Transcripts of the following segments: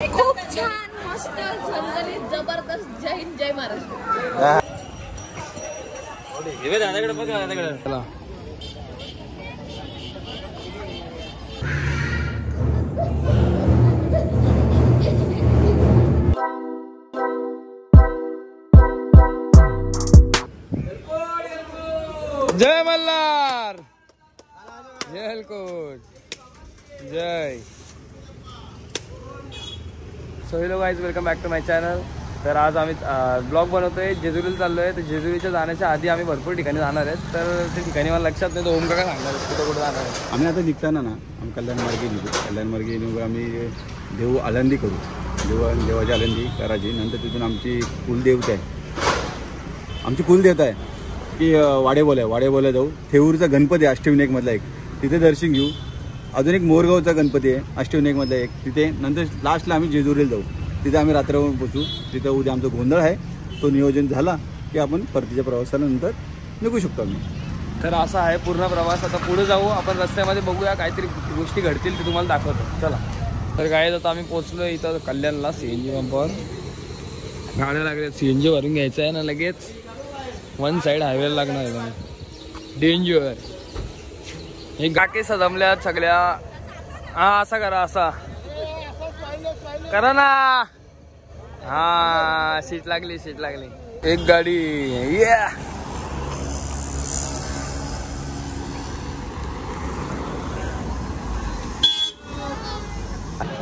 खूप छान मस्त झणझणीत जबरदस्त जय हिंद जय महाराष्ट्र. दादाकडे बघा दादाकडे. चला. जय मल्हार. जय हलकोट. जय. So hello guys welcome back to my channel तर आज आम्ही ब्लॉग आहे जेजुरीला चाललो आहे तर जेजुरीच्या जाण्याच्या आधी आम्ही भरपूर ठिकाणी जाणार आहेत. तर ते ठिकाणी मला लक्षात नाही तर ओम काका सांगणार कुठं कुठं जाणार आहे आम्ही आता निघताना ना आम्ही कल्याण मार्गे निघू. कल्याण मार्गे निघू आम्ही देऊ आलंदी करू. देऊ देवाची आलंदी करायची. नंतर तिथून आमची कुलदेवता आहे. आमची कुलदेवता आहे. की वाडेबोला आहे. वाडेबोला जाऊ. थेऊरचा गणपती अष्टविनायकमधला एक. तिथे दर्शन घेऊ. अजून एक मोरगावचा गणपती आहे अष्टविनायकमधला एक. तिथे नंतर लास्टला आम्ही जेजुरीला जाऊ. तिथे आम्ही रात्रभर पोचू तिथं उद्या आमचा गोंधळ आहे. तो नियोजन झाला की आपण परतीच्या प्रवासानंतर निघू शकतो आम्ही. तर असा आहे पूर्ण प्रवास. आता पुढे जाऊ. आपण रस्त्यामध्ये बघूया. काहीतरी गोष्टी घडतील ते तुम्हाला दाखवतो. चला. तर काय आता आम्ही पोचलो इथं कल्याणला सी एन जी पंपावर गाड्या लागल्या. सी एन जीवरून घ्यायचं आहे ना लगेच. वन साईड हायवेला लागणार आहे. डेंजर हे गाके सजमल्यात सगळ्या. हा असा करा असा. करा ना. हा सीट लागली सीट लागली. एक गाडी. या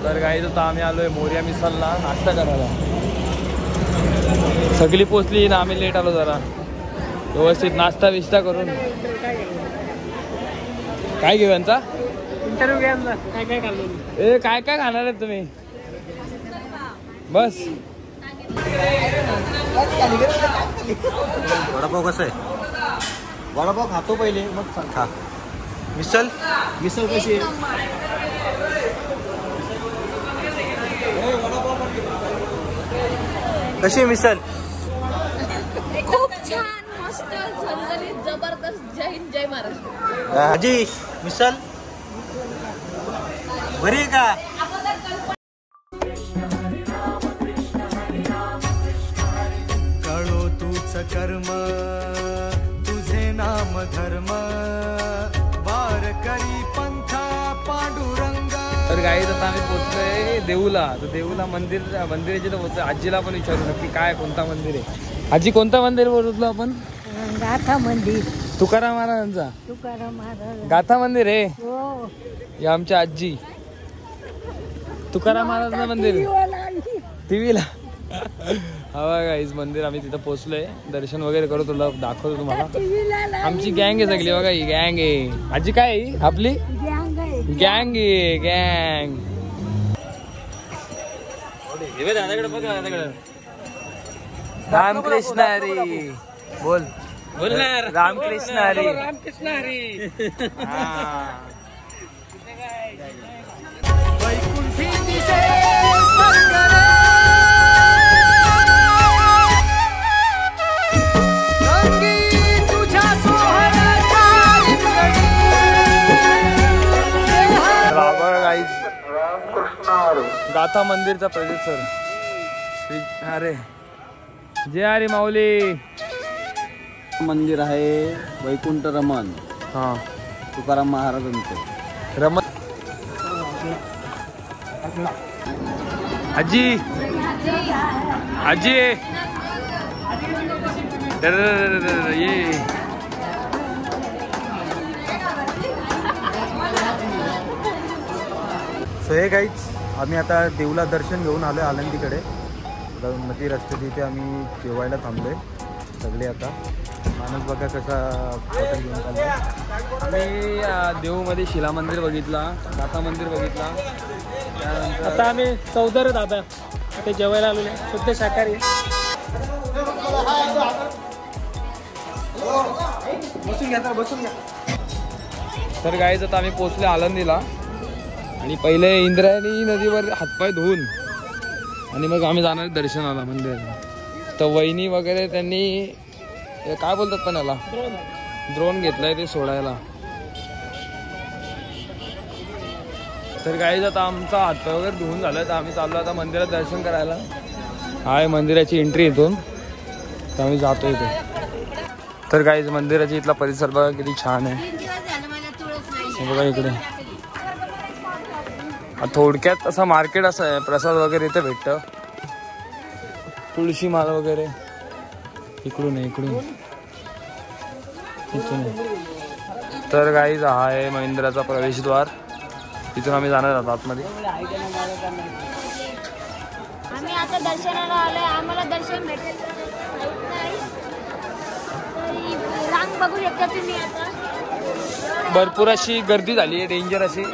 तर काही तर आम्ही आलोय मोर्या मिसलला नाश्ता करायला. सगळी पोचली ना आम्ही लेट आलो जरा. व्यवस्थित नाश्ता बिस्ता करून. काय घेऊ यांचा? इंटरव्ह्यू घ्या काय काय खाल्लं ए काय काय खाणार आहेत तुम्ही? बस. वडापाव कसं आहे? वडापाव खातो पहिले मग सांग खा. मिसल मिसल कशी आहे? कशी आहे मिसल खूप छान. जबरदस्त जय हिंद जय महाराष्ट्र. आजी मिसल? बरी का? कळो तूच कर्म तुझे नाम धर्म. वार करी पंथा पांडुरंग. तर काही आता आम्ही पोहोचलोय देऊला. तर देऊला मंदिर मंदिराची तर पोहोचलोय. आजीला पण विचारू नक्की काय कोणता मंदिर आहे? आजी कोणता मंदिर बोलतो आपण? गाथा मंदिर. तुकाराम महाराजांचा? तुकाराम महाराज. गाथा मंदिर आहे? हो. हे आमची आजी. तुकाराम महाराजांचं मंदिर. टीव्हीला. हवा गाईज मंदिर आम्ही तिथं पोहोचलोय. दर्शन वगैरे करू तुला दाखवतो तुम्हाला. आमची गँग आहे सगळी बघा ही गँग आहे. आजी काय आहे? ही? आपली? गँग आहे. गँग दादाकडे बघा दादाकडे. रामकृष्ण हरी. बोल. बोल ना रामकृष्ण हरी रामकृष्ण हरी हा. वैकुंठी दिसे स्वर्ग रे. रंगी तुझ्या सोहळ्याच्या रिंगणी. रावळ गाईज गाथा मंदिरचा प्रोजेक्ट श्री अरे जय हरी माऊली मंदिर आहे वैकुंठ रमण. हा. तुकाराम महाराजांचं. रमत आजी. आजी. ये. सो हे काहीच आम्ही आता देऊला दर्शन घेऊन आलो आहे आळंदीकडे. मध्ये रस्ते तिथे आम्ही जेवायला थांबलो आहे सगळे आता. माणूस बघा कसा हॉटेल घेऊन चाललो देऊमध्ये शिला मंदिर बघितला गाथा मंदिर बघितला. त्यानंतर आता आम्ही चौदार दादा ते जेवायला आलेले शुद्ध शाकाहारी. बसून घ्या तर बसून घ्या. तर गाईच आता आम्ही पोचले आळंदीला. आणि पहिले इंद्रायणी नदीवर हातपाय धुवून. आणि मग आम्ही जाणार दर्शनाला मंदिर तर वहिनी वगैरे त्यांनी हे काय बोलतात पण याला? ड्रोन घेतलाय ते सोडायला. तर काही आता आमचा हात वगैरे धुवून झालं तर आम्ही चाललो आता मंदिरात दर्शन करायला. आहे मंदिराची एंट्री इथून. तर आम्ही जातो इथे. तर काही मंदिराची इथला परिसर बघा किती छान आहे. बघा इकडे. थोडक्यात असं मार्केट असं आहे. प्रसाद वगैरे इथे भेटतं. तुळशी माल वगैरे. इकडून इकडून इथून. तर गाईज हा आहे महिंद्राचा प्रवेशद्वार. तिथून आम्ही जाणार आहोत आतमध्ये. आम्ही आता दर्शनाला आलोय. आम्हाला दर्शन भेटेल. का माहीत नाही तरी रांग बघू शकता तुम्ही आता. भरपूर अशी गर्दी झाली आहे डेंजर अशी.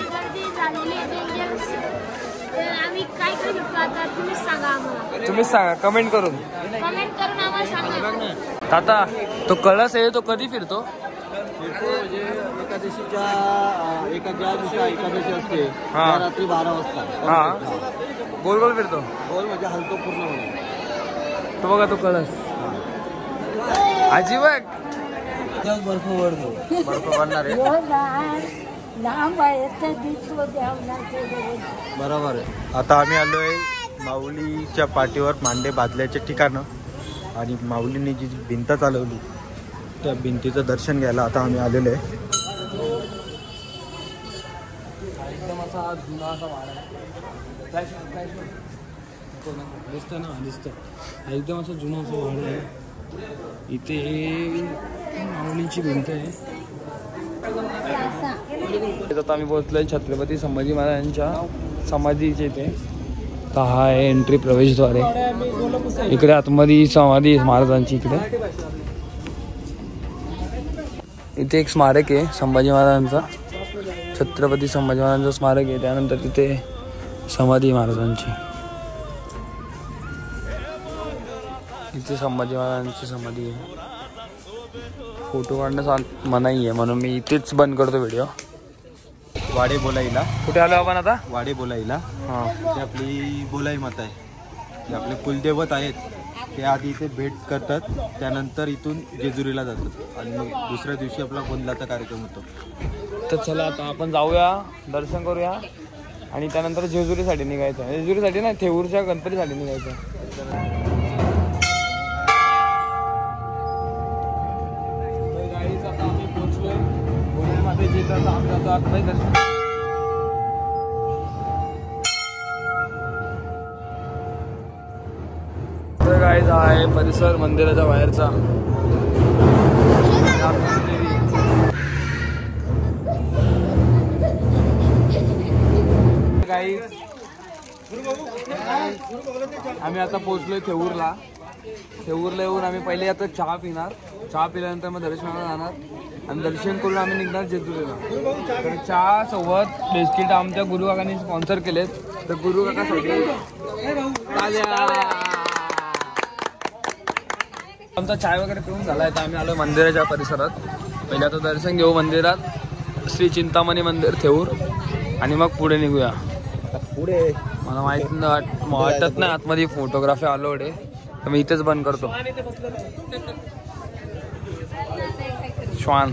तुम्हीच सांगा आम्हाला. तुम्हीच सांगा कमेंट करून. कमेंट करून आम्हाला सांगा. ताता तो कळस आहे तो कधी फिरतो? म्हणजे एकादशीच्या एका ज्या दिवशी एकादशी असते. हा. रात्री बारा वाजता. हा. गोल गोल फिरतो? गोल म्हणजे हलतो पूर्ण तो बघा तो कळस. आजी बघ बर्फ वरतो बर्फ पडणार आहे. बरोबर आहे. आता आम्ही आलोय माऊलीच्या पाठीवर मांडे बांधल्याचे ठिकाणं आणि माऊलीने जी भिंत चालवली त्या भिंतीचं दर्शन घ्यायला आता आम्ही आलेलो आहे. एकदम असा जुना असा वाडा फ्लॅश फ्लॅश दिसतं ना? दिसतं एकदम असा जुना असा वाडा आहे. इथे माऊलींची भिंत आहे. आता आम्ही पोहोचलोय छत्रपती संभाजी महाराजांच्या समाधीचे इथे. तर हा आहे एंट्री प्रवेशद्वारे इकडे आतमध्ये समाधी महाराजांची इकडे. इथे एक स्मारक आहे संभाजी महाराजांचा. छत्रपती संभाजी महाराजांचं स्मारक आहे. त्यानंतर तिथे समाधी महाराजांची. इथे संभाजी महाराजांची समाधी आहे. फोटो काढण्यास आ- मनाई आहे म्हणून मी इथेच बंद करतो व्हिडिओ वाडे बोलाईला. कुठे आलो आपण आता? वाडे बोलाईला. हां. ते आपली बोलाई माता आहे. ते आपले कुलदैवत आहेत. ते आधी इथे भेट करतात. त्यानंतर इथून जेजुरीला जातात. आणि मग दुसऱ्या दिवशी आपला गोंधलाचा कार्यक्रम होतो. तर चला आता आपण जाऊया दर्शन करूया. आणि त्यानंतर जेजुरीसाठी निघायचं जेजुरीसाठी नाही थेऊरच्या गणपतीसाठी निघायचं पुण्यामध्ये जिथं आम्ही जातो आतमध्ये दर्शन गाईज हा आहे परिसर मंदिराच्या बाहेरचा. आम्ही आता पोहोचलोय थेऊरला. थेऊरला येऊन आम्ही पहिले आता चहा पिणार. चहा पिल्यानंतर मग दर्शनाला जाणार. आणि दर्शन करून आम्ही निघणार जेजुरीला. तर चहा सोबत बिस्किट आमच्या गुरु काकांनी स्पॉन्सर केलेत. तर गुरु ताज्या. आमचा चाय वगैरे पिऊन झाला आहे. तर आम्ही आलो मंदिराच्या परिसरात. पहिले आता दर्शन घेऊ मंदिरात. श्री चिंतामणी मंदिर थेऊर. आणि मग पुढे निघूया. पुढे. मला माहीत नाही वाट- वाटत नाही आतमध्ये फोटोग्राफी आहे तर मी इथेच बंद करतो. श्वान.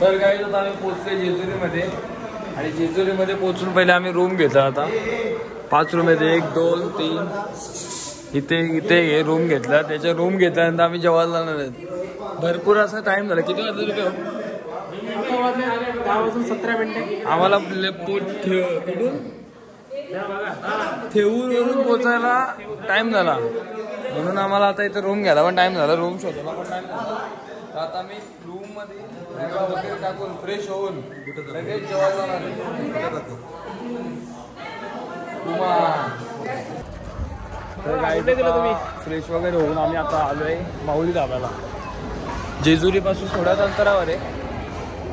तर काही आता आम्ही पोचले जेजुरीमध्ये. आणि जेजुरीमध्ये पोचून पहिले आम्ही रूम घेतला आता. पाच रूम आहेत. एक दोन तीन. इथे इथे हे रूम घेतला. त्याच्या रूम घेतल्यानंतर आम्ही जेवायला जाणार आहेत. भरपूर असा टाइम झाला. किती वाजले रुपये सतरा आम्हाला ठेवून पोचायला टाइम झाला. म्हणून आम्हाला आता इथे रूम घ्यायला पण टाइम झाला. रूम शोधायला पण टाइम झाला. तर आता मी रूममध्ये टाकून फ्रेश होऊन लगेच. तर फ्रेश वगैरे होऊन आम्ही आता आलोय माऊली धाब्याला. जेजुरी पासून थोड्याच अंतरावर आहे.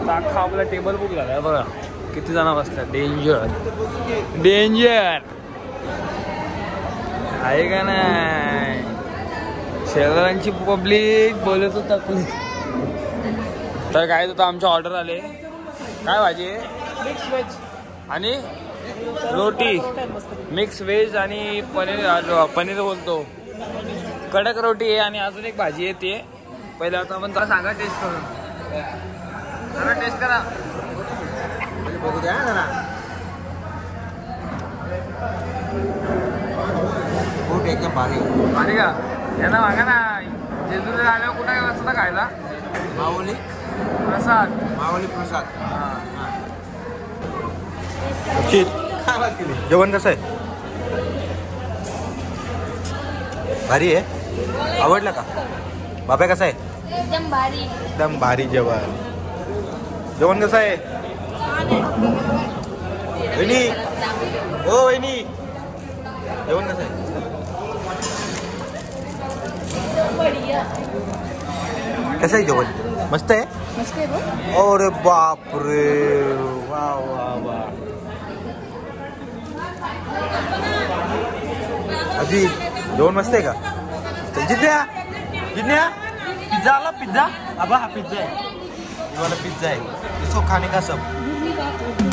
अख्खा आपला टेबल बुक झालाय बघा किती जण बसतात. डेंजर डेंजर आहे का नाही? शेजाऱ्यांची पब्लिक बोलत होत आपली तर काय होतं आमच्या ऑर्डर आले. काय भाजी? आहे मिक्स व्हेज आणि? रोटी. मिक्स व्हेज आणि पनीर पनीर बोलतो. कडक रोटी आहे आणि अजून एक भाजी आहे ते. पहिले आता आपण जरा सांगा टेस्ट करून. जरा टेस्ट करा. बघू द्या जरा. खूप एकदम भारी. आणि का? यांना मागा ना जेजुरीला आल्यावर कुठे वाजता खायला? माऊली. प्रसाद. माऊली प्रसाद. जेवण कसं आहे? भारी आहे. आवडलं का? बाबा कसं आहे? एकदम भारी. एकदम भारी जेवण. जेवण कसं आहे. वहिनी. हो वहिनी. जेवण कसं आहे? कसं आहे जेवण मस्त आहे अरे बाप रे वा वा वा अभी जेवण मस्त आहे का? चल, जिज्ञा जिज्ञा पिझ्झा आला पिझ्झा आबा हा पिझ्झा आहे ये वाला पिझ्झा है। इसको खाने का सब।